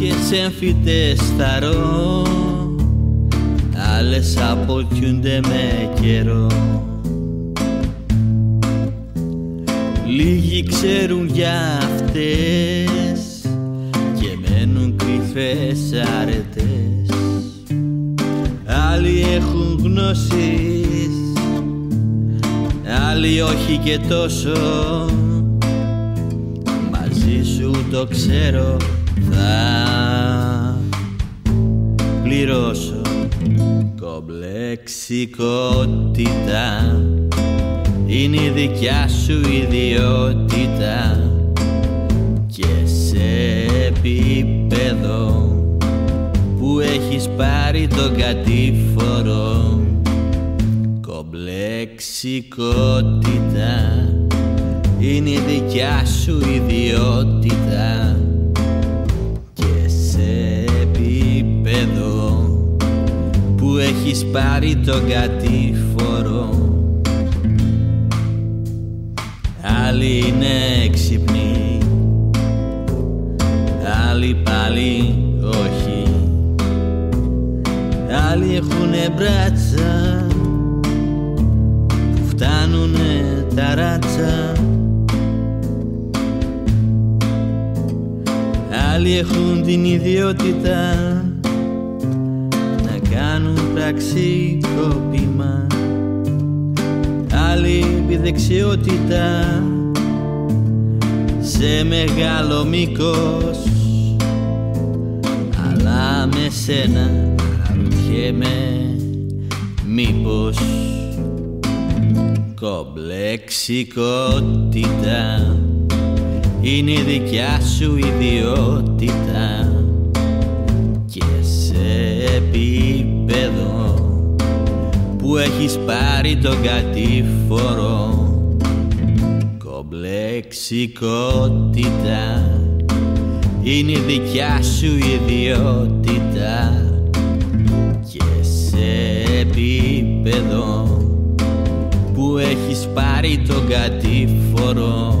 Κάποιες έμφυτες θαρώ Άλλες αποκιούνται με καιρό. Λίγοι ξέρουν για αυτές Και μένουν κρυφές αρετές. Άλλοι έχουν γνώσεις Άλλοι όχι και τόσο. Μαζί σου το ξέρω θα πληρώσω Κομπλεξικότητα είναι η δικιά σου ιδιότητα και σε επίπεδο που έχεις πάρει τον κατήφορο. Κομπλεξικότητα είναι η δικιά σου ιδιότητα που έχεις πάρει τον κατήφορο Άλλοι είναι έξυπνοι Άλλοι πάλι όχι. Άλλοι έχουνε μπράτσα Που φτάνουνε τα ράτσα. Άλλοι έχουν την ιδιότητα Να κάνουν πραξικόπημα Άλλοι επιδεξιότητα. Σε μεγάλο μήκος. Αλλά με σένα αναρωτιέμαι μήπως. Κομπλεξικότητα. Είναι η δικιά σου ιδιότητα που έχεις πάρει τον κατήφορο. Κομπλεξικότητα είναι η δικιά σου ιδιότητα. Και σε επίπεδο που έχεις πάρει τον κατήφορο